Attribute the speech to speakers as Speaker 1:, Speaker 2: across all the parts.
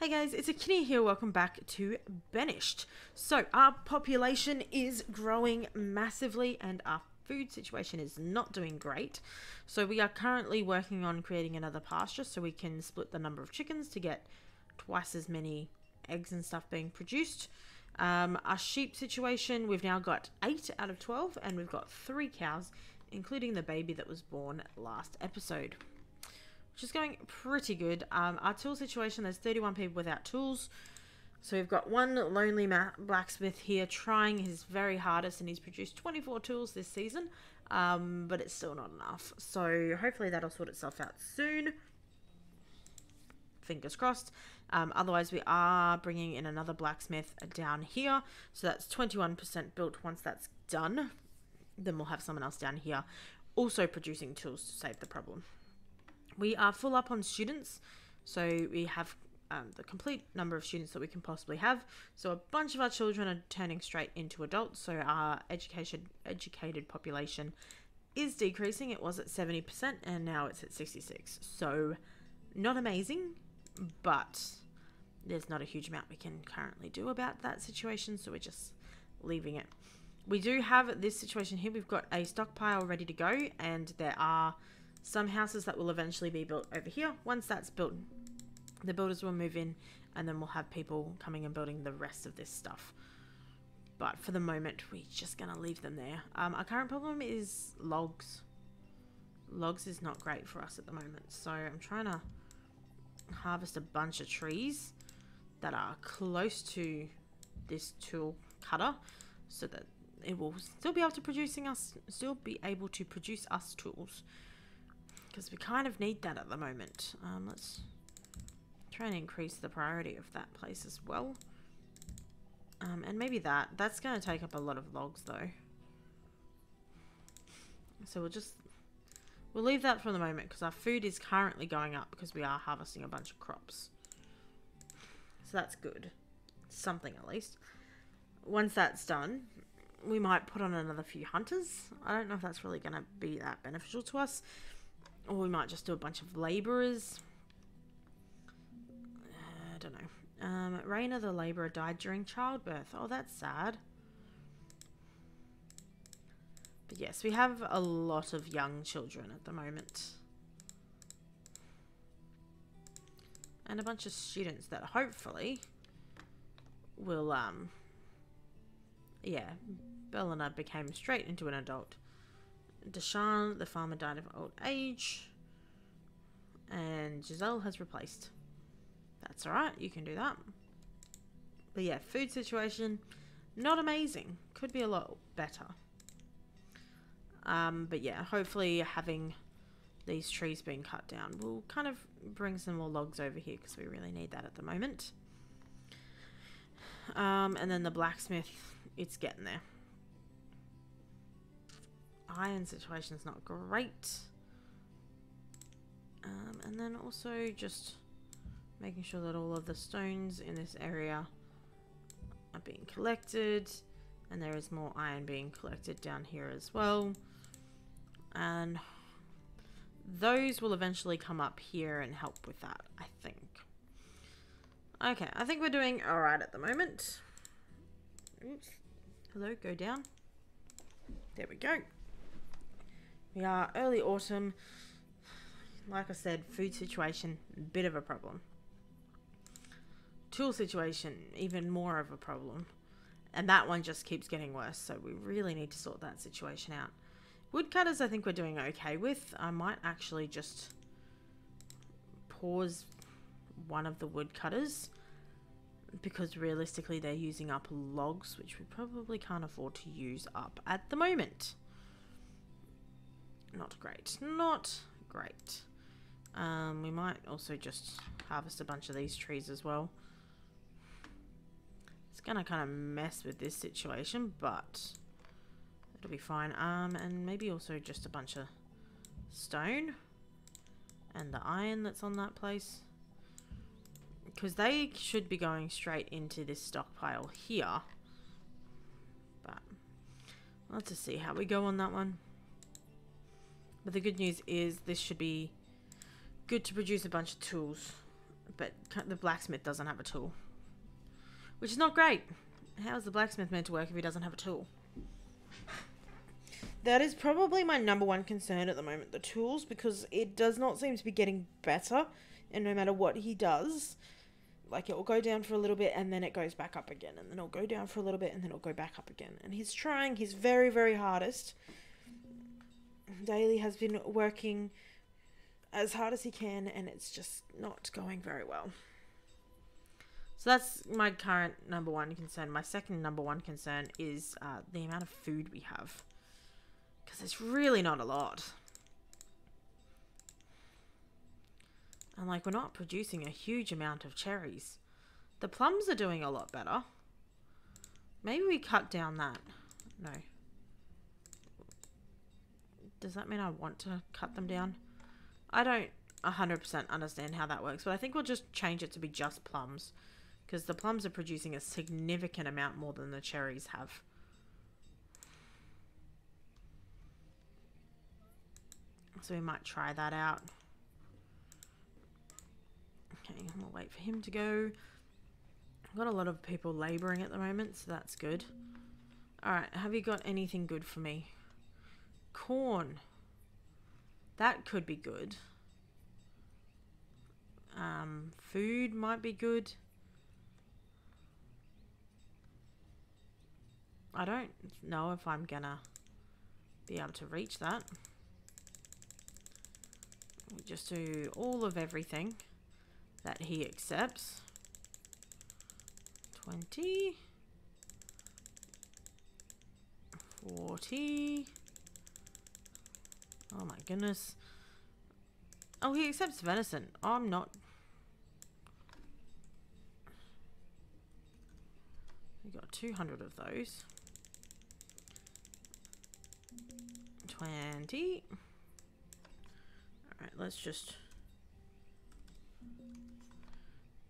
Speaker 1: Hey guys, it's Akinea here. Welcome back to Banished. So, our population is growing massively and our food situation is not doing great. So, we are currently working on creating another pasture so we can split the number of chickens to get twice as many eggs and stuff being produced. Um, our sheep situation, we've now got 8 out of 12 and we've got 3 cows, including the baby that was born last episode which is going pretty good. Um, our tool situation, there's 31 people without tools. So we've got one lonely blacksmith here trying his very hardest, and he's produced 24 tools this season, um, but it's still not enough. So hopefully that'll sort itself out soon. Fingers crossed. Um, otherwise, we are bringing in another blacksmith down here. So that's 21% built. Once that's done, then we'll have someone else down here also producing tools to save the problem. We are full up on students, so we have um, the complete number of students that we can possibly have. So a bunch of our children are turning straight into adults, so our education educated population is decreasing. It was at 70% and now it's at 66. So not amazing, but there's not a huge amount we can currently do about that situation, so we're just leaving it. We do have this situation here. We've got a stockpile ready to go and there are some houses that will eventually be built over here. Once that's built, the builders will move in and then we'll have people coming and building the rest of this stuff. But for the moment, we're just going to leave them there. Um, our current problem is logs. Logs is not great for us at the moment. So I'm trying to harvest a bunch of trees that are close to this tool cutter so that it will still be able to producing us still be able to produce us tools because we kind of need that at the moment. Um, let's try and increase the priority of that place as well. Um, and maybe that. That's going to take up a lot of logs though. So we'll just... We'll leave that for the moment because our food is currently going up because we are harvesting a bunch of crops. So that's good. Something at least. Once that's done, we might put on another few hunters. I don't know if that's really going to be that beneficial to us. Or we might just do a bunch of labourers. Uh, I don't know. Um, Raina the labourer died during childbirth. Oh, that's sad. But yes, we have a lot of young children at the moment. And a bunch of students that hopefully will, um, yeah, Belena became straight into an adult. Deshawn, the farmer, died of old age. And Giselle has replaced. That's alright, you can do that. But yeah, food situation, not amazing. Could be a lot better. Um, but yeah, hopefully having these trees being cut down will kind of bring some more logs over here because we really need that at the moment. Um, and then the blacksmith, it's getting there iron situation is not great. Um, and then also just making sure that all of the stones in this area are being collected. And there is more iron being collected down here as well. And those will eventually come up here and help with that, I think. Okay, I think we're doing alright at the moment. Oops. Hello, go down. There we go. We are early autumn. Like I said, food situation, bit of a problem. Tool situation, even more of a problem. And that one just keeps getting worse, so we really need to sort that situation out. Woodcutters I think we're doing okay with. I might actually just pause one of the woodcutters because realistically they're using up logs which we probably can't afford to use up at the moment. Not great. Not great. Um, we might also just harvest a bunch of these trees as well. It's gonna kind of mess with this situation, but it'll be fine. Um, and maybe also just a bunch of stone and the iron that's on that place. Because they should be going straight into this stockpile here. But let's just see how we go on that one. But the good news is this should be good to produce a bunch of tools but the blacksmith doesn't have a tool. Which is not great. How is the blacksmith meant to work if he doesn't have a tool? That is probably my number one concern at the moment, the tools, because it does not seem to be getting better. And no matter what he does, like it will go down for a little bit and then it goes back up again. And then it'll go down for a little bit and then it'll go back up again. And he's trying his very, very hardest. Daly has been working as hard as he can and it's just not going very well. So that's my current number one concern. My second number one concern is uh, the amount of food we have. Because it's really not a lot. And like, we're not producing a huge amount of cherries. The plums are doing a lot better. Maybe we cut down that. No. Does that mean I want to cut them down? I don't 100% understand how that works, but I think we'll just change it to be just plums. Because the plums are producing a significant amount more than the cherries have. So we might try that out. Okay, we'll wait for him to go. I've got a lot of people labouring at the moment, so that's good. Alright, have you got anything good for me? Corn. That could be good. Um, food might be good. I don't know if I'm gonna be able to reach that. We just do all of everything that he accepts. 20 40 Oh my goodness. Oh, he accepts venison. Oh, I'm not. We got 200 of those. 20. Alright, let's just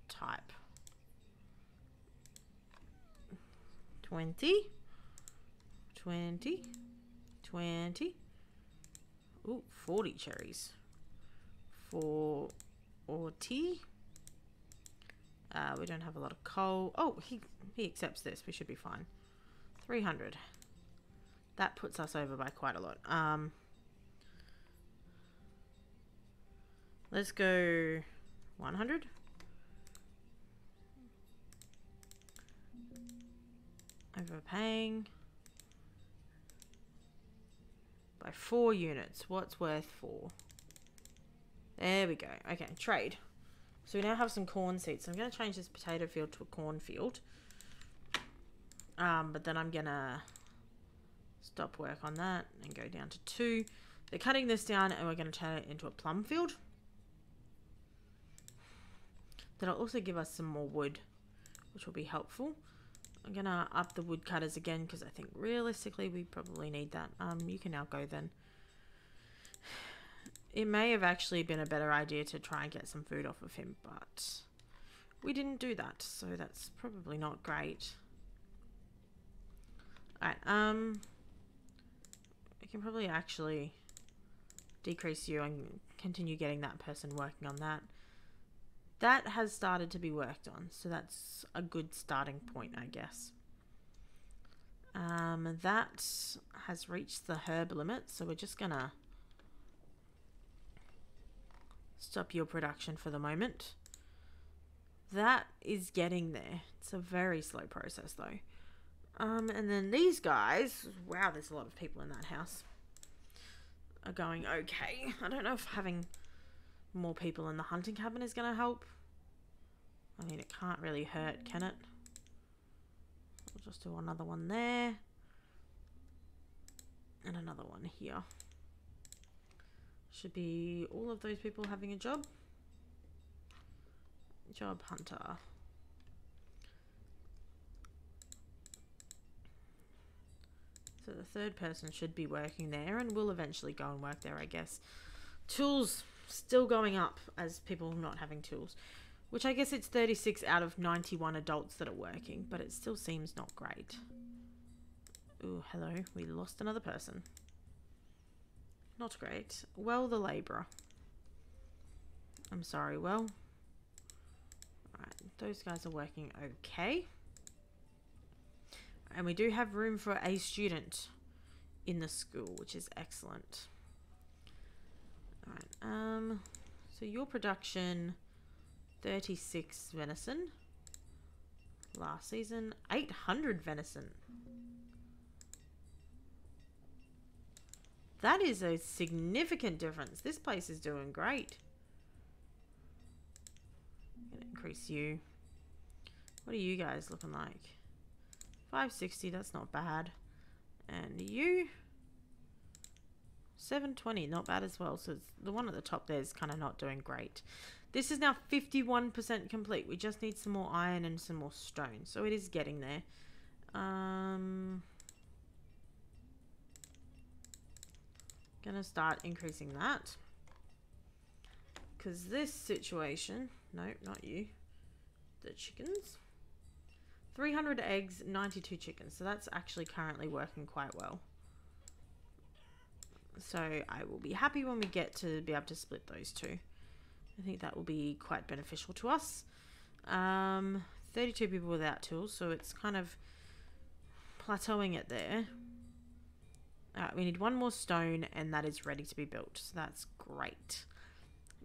Speaker 1: type. 20. 20. 20. Ooh, 40 cherries. 40. Uh, we don't have a lot of coal. Oh, he, he accepts this. We should be fine. 300. That puts us over by quite a lot. Um, let's go 100. Overpaying four units. What's worth four? There we go. Okay, trade. So we now have some corn seeds. So I'm going to change this potato field to a corn field. Um, but then I'm going to stop work on that and go down to two. They're cutting this down and we're going to turn it into a plum field. That'll also give us some more wood, which will be helpful. I'm to up the woodcutters again because I think realistically we probably need that. Um, you can now go then. It may have actually been a better idea to try and get some food off of him, but we didn't do that, so that's probably not great. Alright, um, we can probably actually decrease you and continue getting that person working on that. That has started to be worked on, so that's a good starting point, I guess. Um, that has reached the herb limit, so we're just gonna stop your production for the moment. That is getting there. It's a very slow process though. Um, and then these guys, wow, there's a lot of people in that house, are going okay. I don't know if having more people in the hunting cabin is going to help. I mean, it can't really hurt, can it? We'll just do another one there. And another one here. Should be all of those people having a job. Job hunter. So the third person should be working there and will eventually go and work there, I guess. Tools still going up as people not having tools. Which I guess it's 36 out of 91 adults that are working, but it still seems not great. Ooh, hello. We lost another person. Not great. Well, the labourer. I'm sorry, well. Alright, those guys are working okay. And we do have room for a student in the school, which is excellent. Alright, um, so your production, 36 venison. Last season, 800 venison. That is a significant difference. This place is doing great. Gonna increase you. What are you guys looking like? 560, that's not bad. And you? 720, not bad as well. So the one at the top there is kind of not doing great. This is now 51% complete. We just need some more iron and some more stone. So it is getting there. Um, Gonna start increasing that. Because this situation... No, not you. The chickens. 300 eggs, 92 chickens. So that's actually currently working quite well. So I will be happy when we get to be able to split those two. I think that will be quite beneficial to us. Um, 32 people without tools, so it's kind of plateauing it there. We need one more stone and that is ready to be built. So that's great.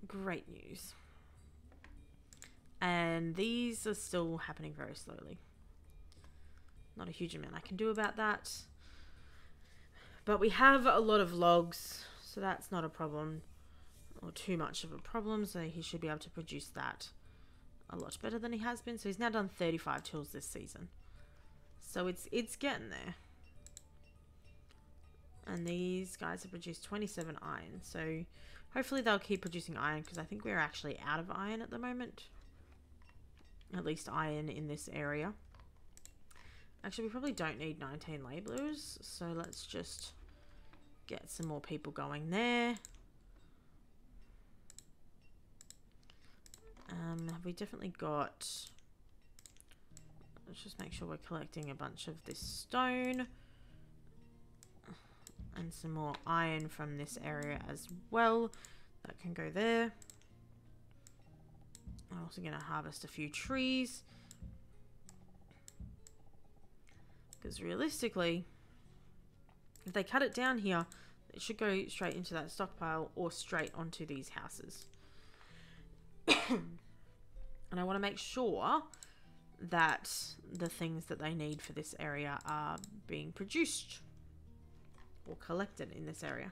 Speaker 1: Great news. And these are still happening very slowly. Not a huge amount I can do about that. But we have a lot of logs, so that's not a problem. Or too much of a problem, so he should be able to produce that a lot better than he has been. So he's now done 35 tools this season. So it's it's getting there. And these guys have produced 27 iron. So hopefully they'll keep producing iron because I think we're actually out of iron at the moment. At least iron in this area. Actually, we probably don't need 19 labourers. So let's just get some more people going there. Um, we definitely got... Let's just make sure we're collecting a bunch of this stone and some more iron from this area as well. That can go there. I'm also going to harvest a few trees. Because realistically, if they cut it down here, it should go straight into that stockpile or straight onto these houses. and I want to make sure that the things that they need for this area are being produced or collected in this area.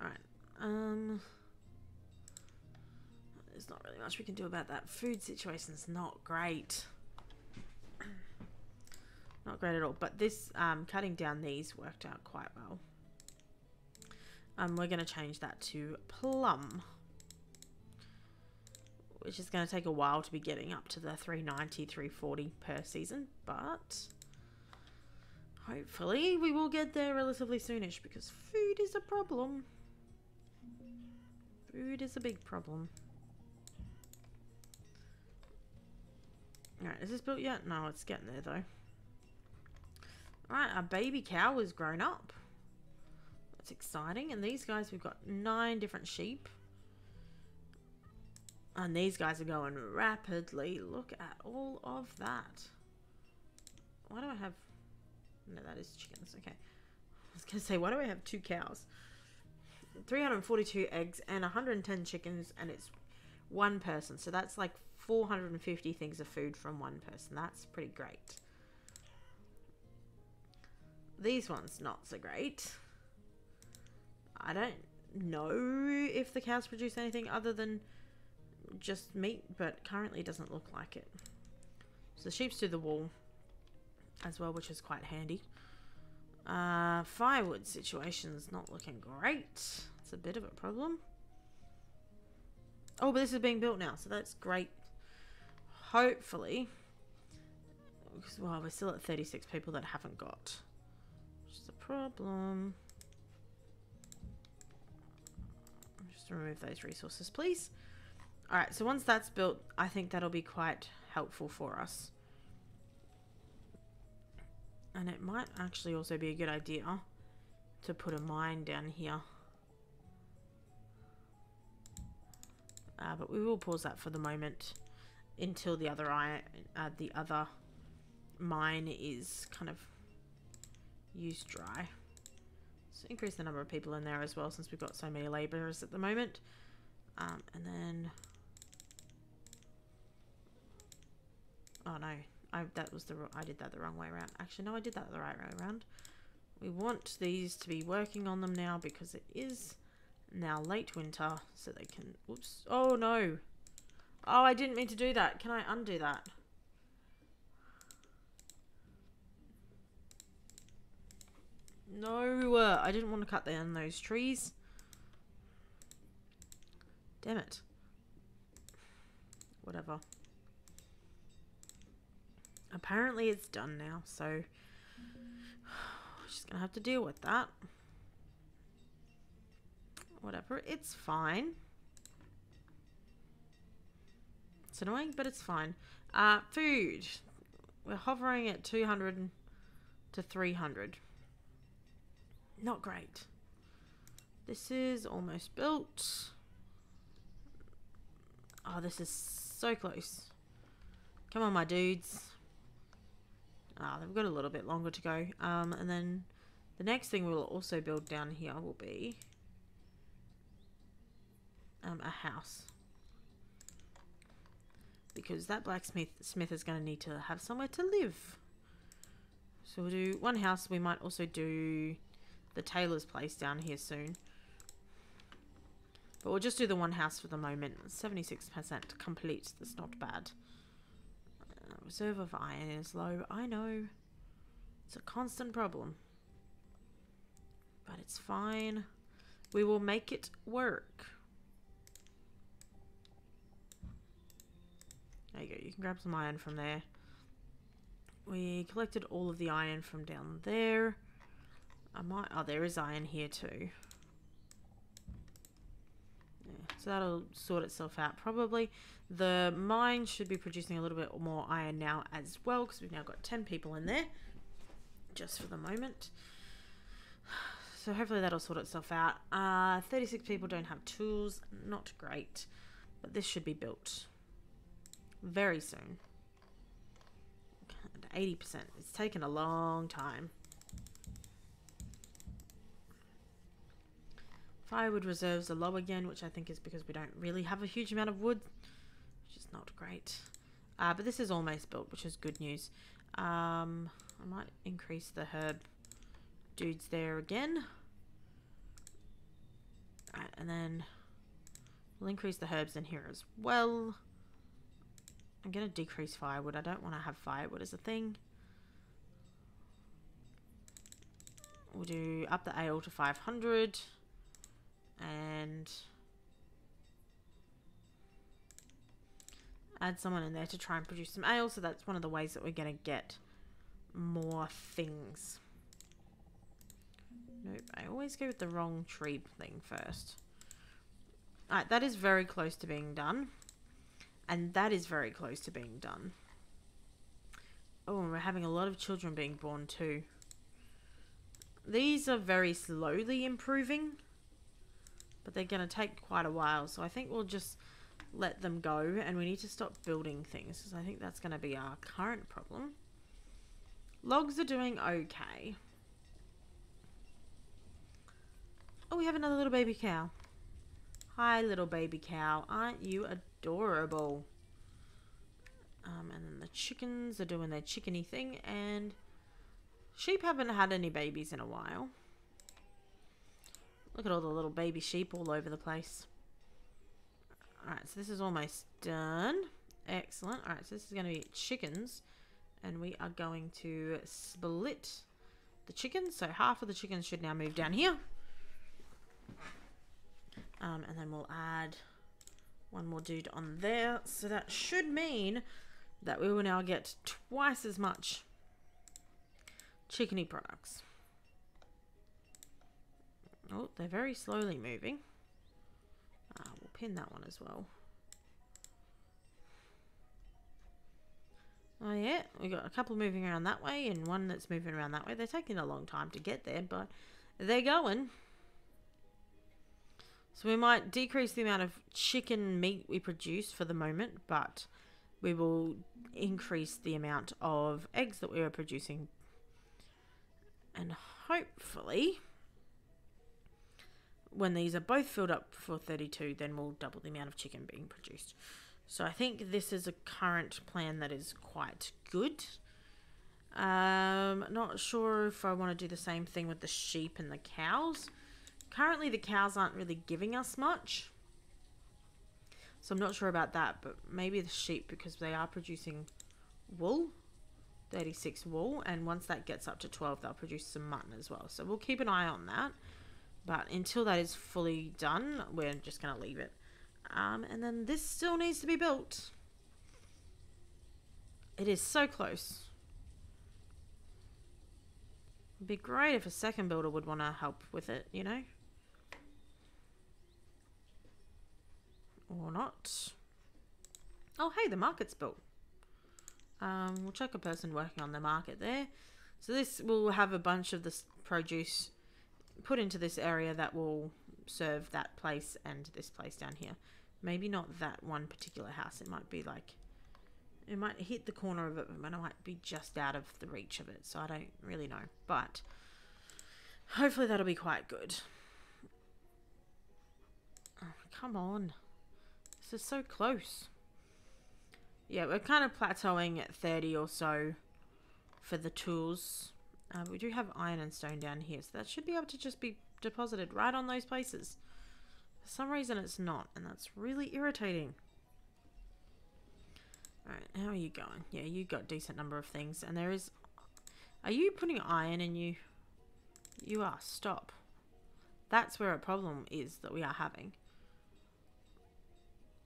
Speaker 1: Alright. Um, there's not really much we can do about that. Food situation's not great. Not great at all. But this, um, cutting down these worked out quite well. Um, we're going to change that to plum. Which is going to take a while to be getting up to the 390, 340 per season. But Hopefully we will get there relatively soonish because food is a problem. Food is a big problem. Alright, is this built yet? No, it's getting there though. Alright, our baby cow is grown up. That's exciting. And these guys, we've got nine different sheep. And these guys are going rapidly. Look at all of that. Why do I have no, that is chickens. Okay. I was going to say, why do I have two cows? 342 eggs and 110 chickens, and it's one person. So that's like 450 things of food from one person. That's pretty great. These ones, not so great. I don't know if the cows produce anything other than just meat, but currently doesn't look like it. So the sheep's to the wall as well, which is quite handy. Uh, firewood situation's not looking great. It's a bit of a problem. Oh, but this is being built now, so that's great. Hopefully, well, we're still at 36 people that haven't got, a problem. Just remove those resources, please. Alright, so once that's built, I think that'll be quite helpful for us. And it might actually also be a good idea to put a mine down here. Uh, but we will pause that for the moment until the other iron, uh, the other mine is kind of used dry. So increase the number of people in there as well since we've got so many labourers at the moment. Um, and then... Oh no, I, that was the I did that the wrong way around. Actually, no, I did that the right way around. We want these to be working on them now because it is now late winter, so they can... Oops. Oh no! Oh, I didn't mean to do that. Can I undo that? No, uh, I didn't want to cut down those trees. Damn it. Whatever. Apparently it's done now, so we're gonna have to deal with that. Whatever, it's fine. It's annoying, but it's fine. Uh, food. We're hovering at 200 to 300. Not great. This is almost built. Oh, this is so close. Come on, my dudes. Ah, they've got a little bit longer to go. Um, and then the next thing we'll also build down here will be um, a house. Because that blacksmith smith is going to need to have somewhere to live. So we'll do one house. We might also do the tailor's place down here soon. But we'll just do the one house for the moment. 76% complete. That's not bad. Uh, reserve of iron is low. I know. It's a constant problem. But it's fine. We will make it work. There you go. You can grab some iron from there. We collected all of the iron from down there. I might... Oh, there is iron here too. Yeah, so that'll sort itself out probably. The mine should be producing a little bit more iron now as well because we've now got 10 people in there. Just for the moment. So hopefully that'll sort itself out. Uh, 36 people don't have tools. Not great. But this should be built very soon. 80%. It's taken a long time. Firewood reserves are low again, which I think is because we don't really have a huge amount of wood, which is not great. Uh, but this is almost built, which is good news. Um, I might increase the herb dudes there again. Right, and then we'll increase the herbs in here as well. I'm going to decrease firewood. I don't want to have firewood as a thing. We'll do up the ale to 500 and add someone in there to try and produce some ale. So that's one of the ways that we're going to get more things. Nope, I always go with the wrong tree thing first. Alright, that is very close to being done. And that is very close to being done. Oh, and we're having a lot of children being born too. These are very slowly improving but they're going to take quite a while. So I think we'll just let them go and we need to stop building things because I think that's going to be our current problem. Logs are doing okay. Oh, we have another little baby cow. Hi, little baby cow. Aren't you adorable? Um, and then the chickens are doing their chickeny thing and sheep haven't had any babies in a while. Look at all the little baby sheep all over the place. Alright, so this is almost done. Excellent. Alright, so this is going to be chickens. And we are going to split the chickens. So half of the chickens should now move down here. Um, and then we'll add one more dude on there. So that should mean that we will now get twice as much chickeny products. Oh, they're very slowly moving. Uh, we'll pin that one as well. Oh yeah, we got a couple moving around that way and one that's moving around that way. They're taking a long time to get there, but they're going. So we might decrease the amount of chicken meat we produce for the moment, but we will increase the amount of eggs that we are producing. And hopefully, when these are both filled up for 32, then we'll double the amount of chicken being produced. So I think this is a current plan that is quite good. Um, not sure if I want to do the same thing with the sheep and the cows. Currently, the cows aren't really giving us much. So I'm not sure about that, but maybe the sheep because they are producing wool, 36 wool, and once that gets up to 12, they'll produce some mutton as well. So we'll keep an eye on that. But until that is fully done, we're just going to leave it. Um, and then this still needs to be built. It is so close. It'd be great if a second builder would want to help with it, you know? Or not. Oh, hey, the market's built. Um, we'll check a person working on the market there. So this will have a bunch of this produce put into this area that will serve that place and this place down here. Maybe not that one particular house. It might be like, it might hit the corner of it, but it might be just out of the reach of it. So I don't really know. But hopefully that'll be quite good. Oh, come on. This is so close. Yeah, we're kind of plateauing at 30 or so for the tools. Uh, we do have iron and stone down here, so that should be able to just be deposited right on those places. For some reason it's not, and that's really irritating. Alright, how are you going? Yeah, you got decent number of things, and there is... Are you putting iron in you? You are, stop. That's where a problem is that we are having.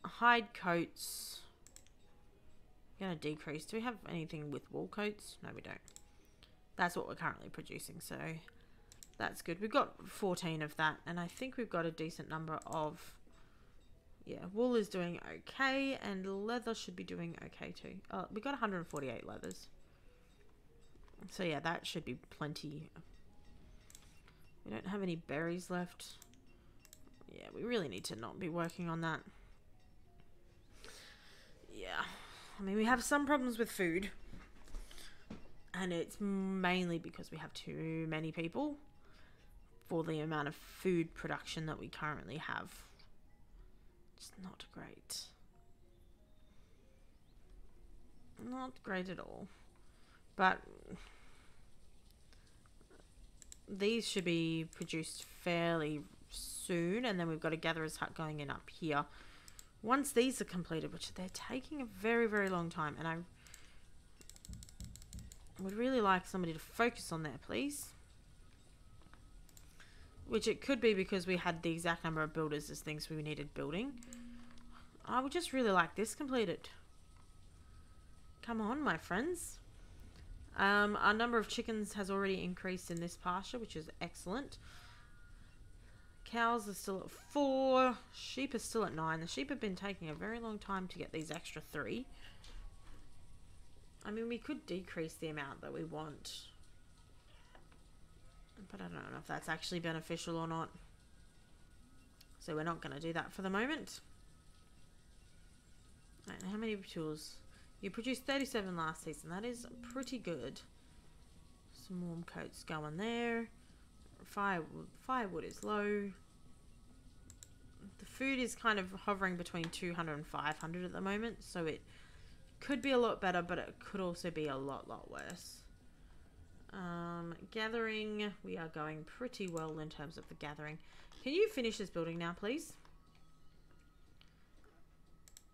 Speaker 1: Hide coats. Gonna decrease. Do we have anything with wool coats? No, we don't. That's what we're currently producing, so that's good. We've got 14 of that, and I think we've got a decent number of... Yeah, wool is doing okay, and leather should be doing okay too. Oh, we got 148 leathers. So yeah, that should be plenty. We don't have any berries left. Yeah, we really need to not be working on that. Yeah. I mean, we have some problems with food and it's mainly because we have too many people for the amount of food production that we currently have. It's not great. Not great at all. But these should be produced fairly soon, and then we've got a gatherer's hut going in up here. Once these are completed, which they're taking a very, very long time, and I would really like somebody to focus on that, please. Which it could be because we had the exact number of builders as things we needed building. I would just really like this completed. Come on, my friends. Um, our number of chickens has already increased in this pasture, which is excellent. Cows are still at four. Sheep are still at nine. The sheep have been taking a very long time to get these extra three. I mean, we could decrease the amount that we want. But I don't know if that's actually beneficial or not. So we're not going to do that for the moment. Right, how many tools? You produced 37 last season. That is pretty good. Some warm coats going there. Firewood, firewood is low. The food is kind of hovering between 200 and 500 at the moment. So it could be a lot better, but it could also be a lot, lot worse. Um, gathering, we are going pretty well in terms of the gathering. Can you finish this building now, please?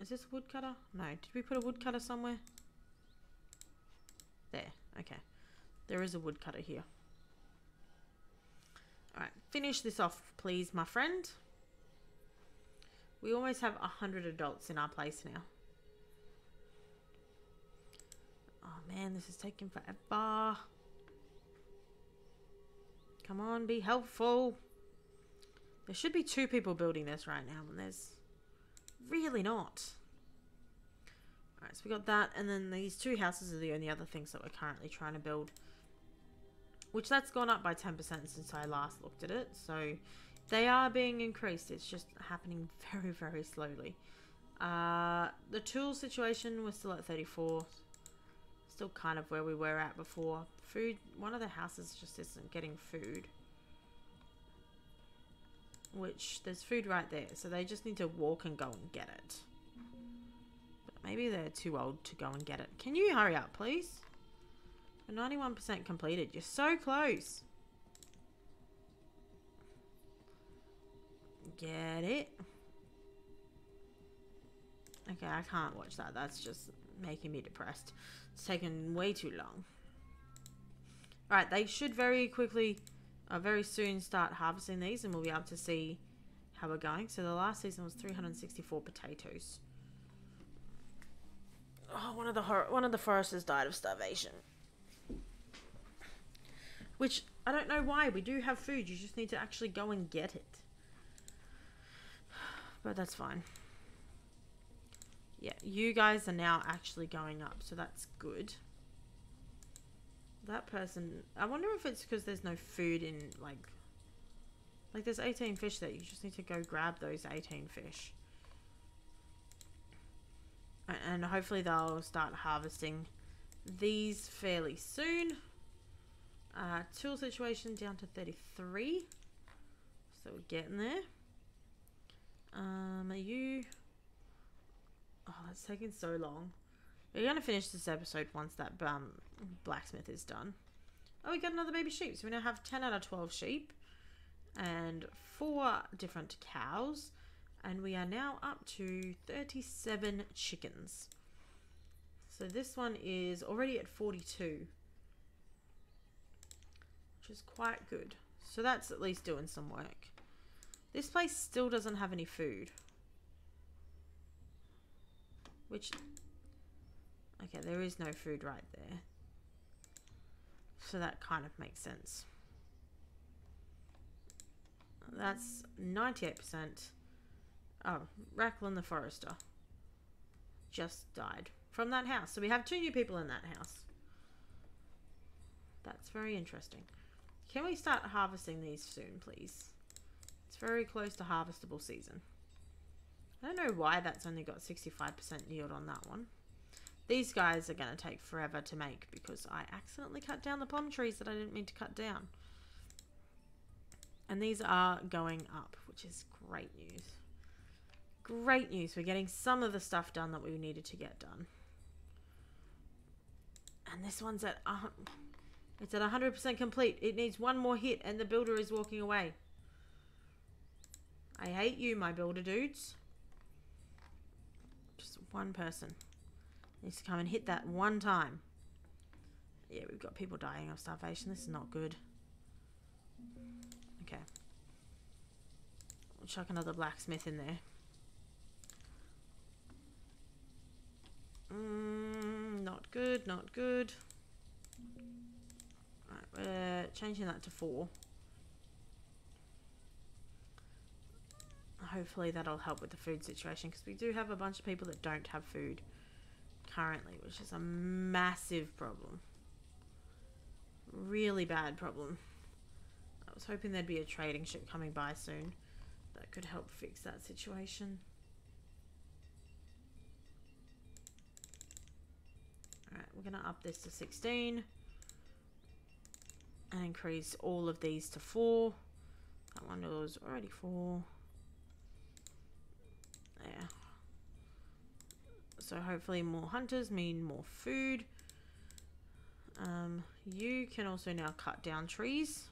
Speaker 1: Is this a woodcutter? No. Did we put a woodcutter somewhere? There. Okay. There is a woodcutter here. Alright. Finish this off, please, my friend. We almost have a hundred adults in our place now. Oh man, this is taking forever. Come on, be helpful. There should be two people building this right now, and there's really not. Alright, so we got that, and then these two houses are the only other things that we're currently trying to build. Which that's gone up by 10% since I last looked at it, so They are being increased. It's just happening very, very slowly. Uh, the tool situation, we're still at 34. Still kind of where we were at before. Food, one of the houses just isn't getting food. Which, there's food right there. So they just need to walk and go and get it. But maybe they're too old to go and get it. Can you hurry up, please? 91% completed. You're so close. Get it? Okay, I can't watch that. That's just making me depressed. It's taken way too long. Alright, they should very quickly, uh, very soon start harvesting these and we'll be able to see how we're going. So the last season was 364 potatoes. Oh, one of the one of the foresters died of starvation. Which I don't know why. We do have food. You just need to actually go and get it. But that's fine. Yeah, you guys are now actually going up, so that's good. That person... I wonder if it's because there's no food in, like... Like, there's 18 fish there. You just need to go grab those 18 fish. And hopefully they'll start harvesting these fairly soon. Uh, tool situation down to 33. So we're getting there. Um, are you... Oh, that's taking so long. We're going to finish this episode once that um, blacksmith is done. Oh, we got another baby sheep. So we now have 10 out of 12 sheep. And 4 different cows. And we are now up to 37 chickens. So this one is already at 42. Which is quite good. So that's at least doing some work. This place still doesn't have any food. Which... Okay, there is no food right there. So that kind of makes sense. That's 98%. Oh, Racklin the Forester just died from that house. So we have two new people in that house. That's very interesting. Can we start harvesting these soon, please? It's very close to harvestable season. I don't know why that's only got 65% yield on that one. These guys are going to take forever to make because I accidentally cut down the plum trees that I didn't mean to cut down. And these are going up, which is great news. Great news. We're getting some of the stuff done that we needed to get done. And this one's at... Uh, it's at 100% complete. It needs one more hit and the builder is walking away. I hate you, my builder dudes. One person. Needs to come and hit that one time. Yeah, we've got people dying of starvation. This is not good. Okay. We'll chuck another blacksmith in there. Mm, not good, not good. Right, we're changing that to four. Hopefully that'll help with the food situation because we do have a bunch of people that don't have food currently, which is a massive problem. Really bad problem. I was hoping there'd be a trading ship coming by soon that could help fix that situation. Alright, we're going to up this to 16 and increase all of these to 4. That one was already 4. There. So hopefully more hunters mean more food. Um, you can also now cut down trees.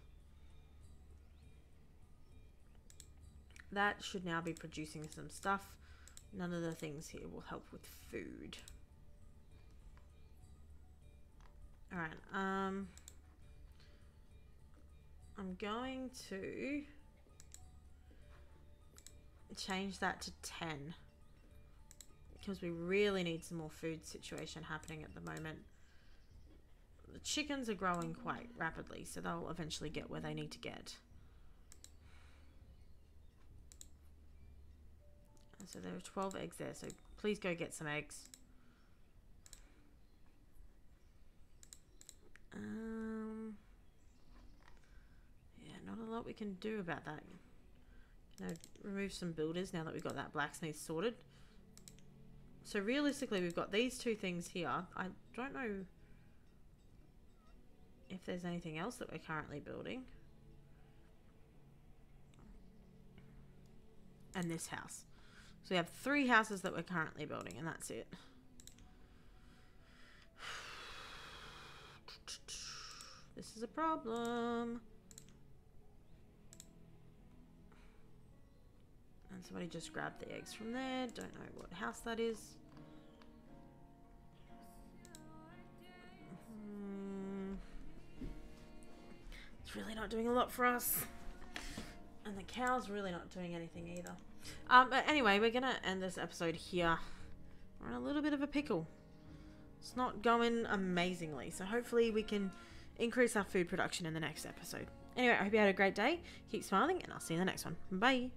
Speaker 1: That should now be producing some stuff. None of the things here will help with food. Alright, um... I'm going to change that to 10 because we really need some more food situation happening at the moment. The chickens are growing quite rapidly, so they'll eventually get where they need to get. So there are 12 eggs there, so please go get some eggs. Um, yeah, not a lot we can do about that. Now remove some builders now that we've got that blacksmith sorted. So realistically, we've got these two things here. I don't know if there's anything else that we're currently building. And this house. So we have three houses that we're currently building, and that's it. This is a problem. Somebody just grabbed the eggs from there. Don't know what house that is. Hmm. It's really not doing a lot for us. And the cow's really not doing anything either. Um, but anyway, we're going to end this episode here. We're in a little bit of a pickle. It's not going amazingly. So hopefully we can increase our food production in the next episode. Anyway, I hope you had a great day. Keep smiling, and I'll see you in the next one. Bye.